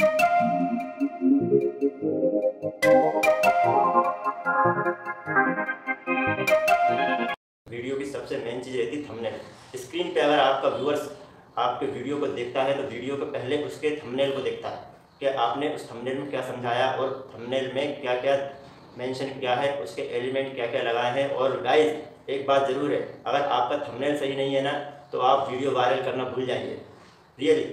Video की सबसे main चीज़ रहती है थंबनेल स्क्रीन पे अगर आपका व्यूअर्स आपके वीडियो को देखता है तो वीडियो के पहले उसके थंबनेल को देखता है कि आपने उस थंबनेल में क्या समझाया और थंबनेल में क्या क्या मेंशन किया है, उसके एलिमेंट क्या क्या लगाए हैं। और गाइस एक बात ज़रूर है, अगर आपका थंबनेल सही नहीं है ना तो आप वीडियो वायरल करना भूल जाइए। रियली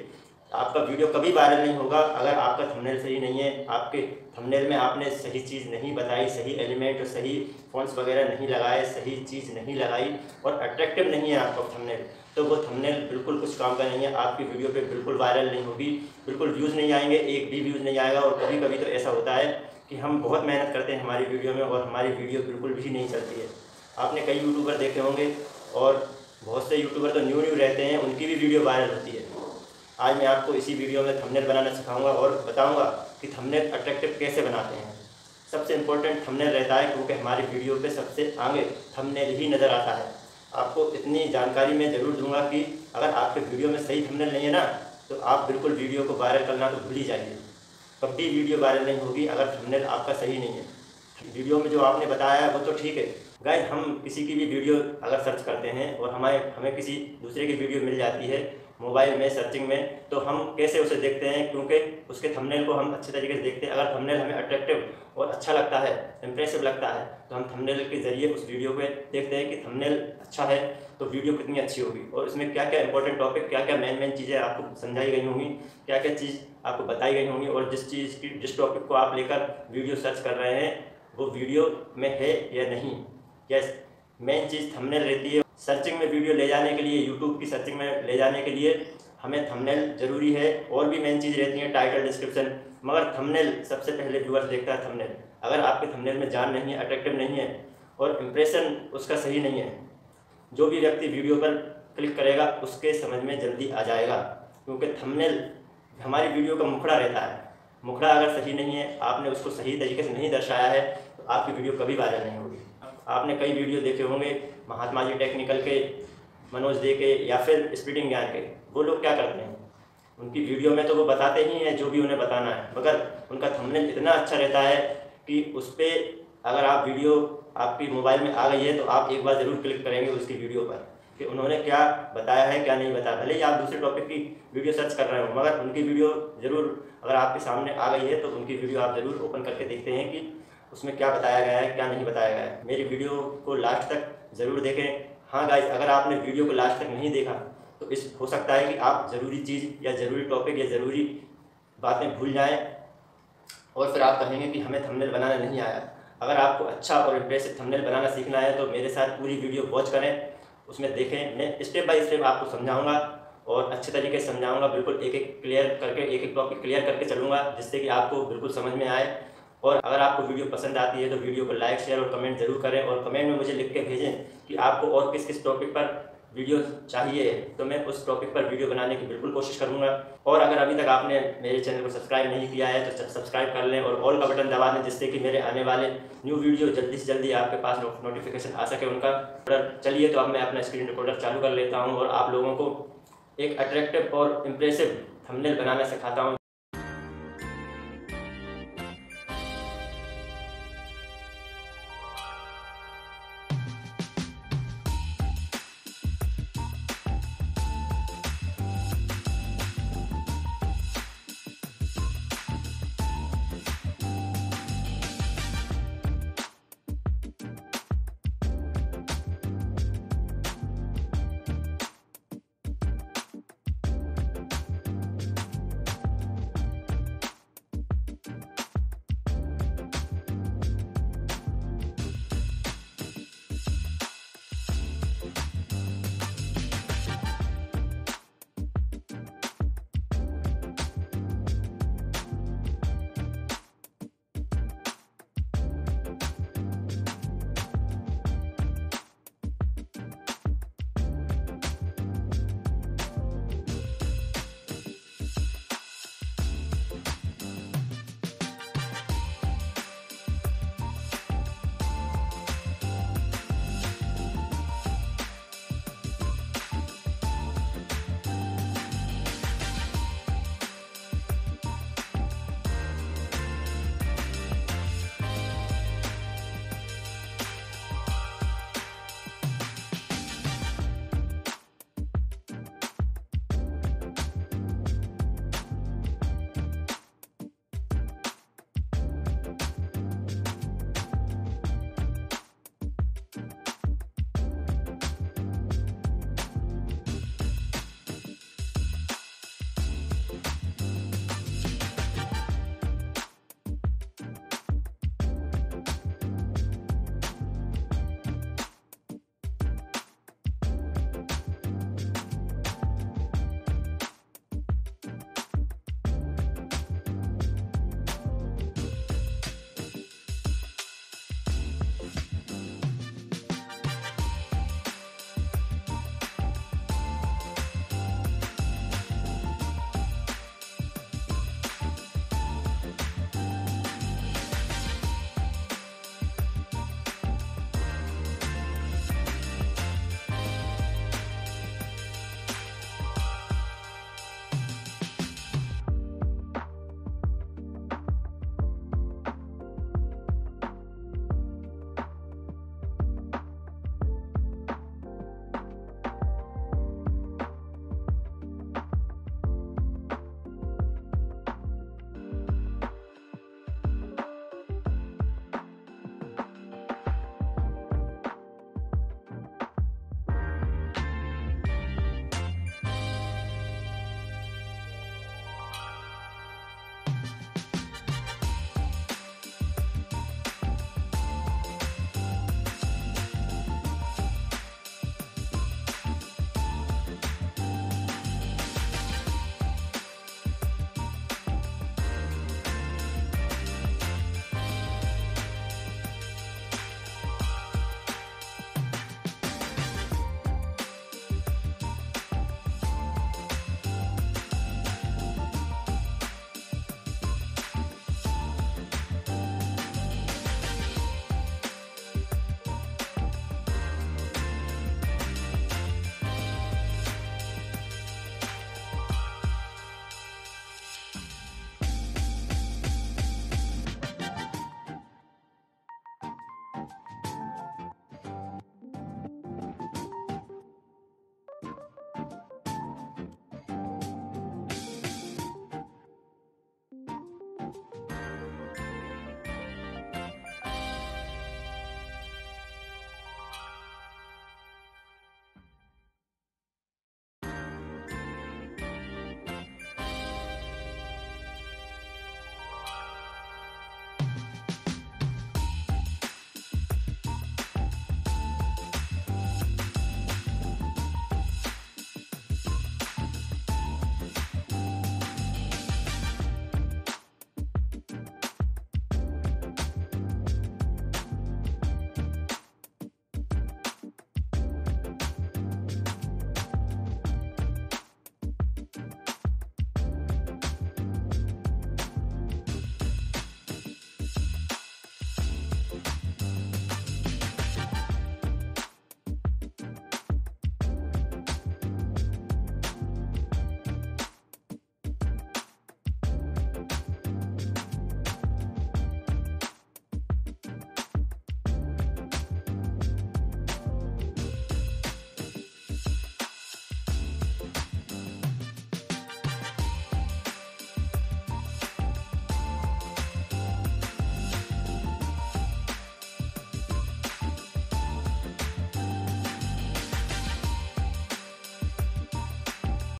आपका वीडियो कभी वायरल नहीं होगा। अगर आपका थंबनेल सही नहीं है, आपके थंबनेल में आपने सही चीज़ नहीं बताई, सही एलिमेंट सही फॉन्ट्स वगैरह नहीं लगाए, सही चीज़ नहीं लगाई और अट्रैक्टिव नहीं है आपका थंबनेल तो वो थंबनेल बिल्कुल कुछ काम का नहीं है। आपकी वीडियो पे बिल्कुल वायरल नहीं होगी, बिल्कुल व्यूज़ नहीं आएँगे, एक भी व्यूज़ नहीं आएगा और कभी कभी तो ऐसा होता है कि हम बहुत मेहनत करते हैं हमारी वीडियो में और हमारी वीडियो बिल्कुल भी नहीं चलती है। आपने कई यूट्यूबर देखे होंगे और बहुत से यूट्यूबर तो न्यू न्यू रहते हैं, उनकी भी वीडियो वायरल होती है। आज मैं आपको इसी वीडियो में थंबनेल बनाना सिखाऊँगा और बताऊँगा कि थंबनेल अट्रैक्टिव कैसे बनाते हैं। सबसे इम्पोर्टेंट थंबनेल रहता है क्योंकि हमारी वीडियो पे सबसे आगे थंबनेल ही नज़र आता है। आपको इतनी जानकारी मैं ज़रूर दूँगा कि अगर आपके वीडियो में सही थंबनेल नहीं है ना तो आप बिल्कुल वीडियो को वायरल करना तो भूल ही जाइए। कभी वीडियो वायरल नहीं होगी अगर थंबनेल आपका सही नहीं है। वीडियो में जो आपने बताया वो तो ठीक है। गाइस हम किसी की भी वीडियो अगर सर्च करते हैं और हमारे, हमें किसी दूसरे की वीडियो मिल जाती है मोबाइल में, सर्चिंग में तो हम कैसे उसे देखते हैं? क्योंकि उसके थंबनेल को हम अच्छे तरीके से देखते हैं। अगर थंबनेल हमें अट्रैक्टिव और अच्छा लगता है इम्प्रेसिव लगता है तो हम थंबनेल के ज़रिए उस वीडियो पे देखते हैं कि थंबनेल अच्छा है तो वीडियो कितनी अच्छी होगी। और इसमें क्या क्या इंपॉर्टेंट टॉपिक क्या क्या मेन मेन चीज़ें आपको समझाई गई होंगी क्या क्या चीज़ आपको बताई गई होंगी, और जिस चीज़ की, जिस टॉपिक को आप लेकर वीडियो सर्च कर रहे हैं, वो वीडियो में है या नहीं? यस मेन चीज़ थंबनेल रहती है। सर्चिंग में वीडियो ले जाने के लिए यूट्यूब की सर्चिंग में ले जाने के लिए हमें थंबनेल ज़रूरी है और भी मेन चीज़ रहती है टाइटल डिस्क्रिप्शन मगर थंबनेल सबसे पहले व्यूअर्स देखता है थंबनेल अगर आपके थंबनेल में जान नहीं है अट्रैक्टिव नहीं है और इम्प्रेशन उसका सही नहीं है, जो भी व्यक्ति वीडियो पर क्लिक करेगा, उसके समझ में जल्दी आ जाएगा। क्योंकि थंबनेल हमारी वीडियो का मुखड़ा रहता है। मुखड़ा अगर सही नहीं है, आपने उसको सही तरीके से नहीं दर्शाया है तो आपकी वीडियो कभी वायरल नहीं होगी। आपने कई वीडियो देखे होंगे, महात्मा जी टेक्निकल के, मनोज दे के, या फिर स्पीडिंग ज्ञान के। वो लोग क्या करते हैं? उनकी वीडियो में तो वो बताते ही हैं जो भी उन्हें बताना है। मगर उनका थंबनेल इतना अच्छा रहता है कि उस पर अगर आप वीडियो आपकी मोबाइल में आ गई है तो आप एक बार ज़रूर क्लिक करेंगे उसकी वीडियो पर कि उन्होंने क्या बताया है, क्या नहीं बताया। भले ही आप दूसरे टॉपिक की वीडियो सर्च कर रहे हो, मगर उनकी वीडियो ज़रूर अगर आपके सामने आ गई है तो उनकी वीडियो आप ज़रूर ओपन करके देखते हैं कि उसमें क्या बताया गया है, क्या नहीं बताया गया है। मेरी वीडियो को लास्ट तक ज़रूर देखें। हाँ गाइज़ अगर आपने वीडियो को लास्ट तक नहीं देखा तो इस, हो सकता है कि आप ज़रूरी चीज़ या ज़रूरी टॉपिक या ज़रूरी बातें भूल जाएँ और फिर आप कहेंगे कि हमें थंबनेल बनाना नहीं आया। अगर आपको अच्छा और इम्प्रेसिव थंबनेल बनाना सीखना है तो मेरे साथ पूरी वीडियो वॉच करें। उसमें देखें, मैं स्टेप बाय स्टेप आपको समझाऊँगा और अच्छे तरीके से समझाऊँगा। बिल्कुल एक एक क्लियर करके एक एक टॉपिक क्लियर करके चलूँगा, जिससे कि आपको बिल्कुल समझ में आए। और अगर आपको वीडियो पसंद आती है तो वीडियो को लाइक शेयर और कमेंट ज़रूर करें और कमेंट में मुझे लिख के भेजें कि आपको और किस किस टॉपिक पर वीडियो चाहिए। तो मैं उस टॉपिक पर वीडियो बनाने की बिल्कुल कोशिश करूँगा। और अगर अभी तक आपने मेरे चैनल को सब्सक्राइब नहीं किया है तो सब्सक्राइब कर लें और ऑल का बटन दबा दें जिससे कि मेरे आने वाले न्यू वीडियो जल्दी से जल्दी आपके पास नोटिफिकेशन आ सके उनका। चलिए तो अब मैं अपना स्क्रीन रिकॉर्डर चालू कर लेता हूँ और आप लोगों को एक अट्रैक्टिव और इम्प्रेसिव थंबनेल बनाना सिखाता हूँ।